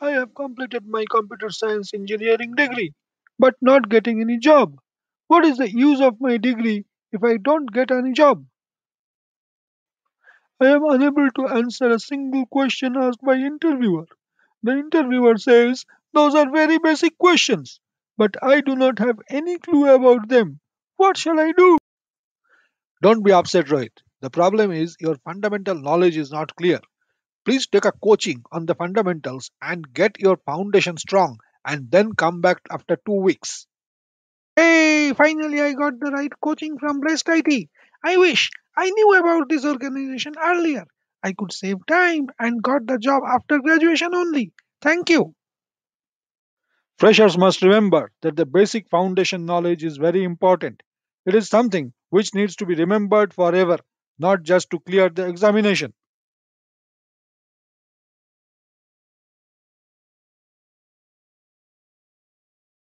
I have completed my computer science engineering degree, but not getting any job. What is the use of my degree if I don't get any job? I am unable to answer a single question asked by interviewer. The interviewer says those are very basic questions, but I do not have any clue about them. What shall I do? Don't be upset, Rohit. The problem is your fundamental knowledge is not clear. Please take a coaching on the fundamentals and get your foundation strong and then come back after two weeks. Hey, finally I got the right coaching from Blessed IT. I wish I knew about this organization earlier. I could save time and got the job after graduation only. Thank you. Freshers must remember that the basic foundation knowledge is very important. It is something which needs to be remembered forever, not just to clear the examination.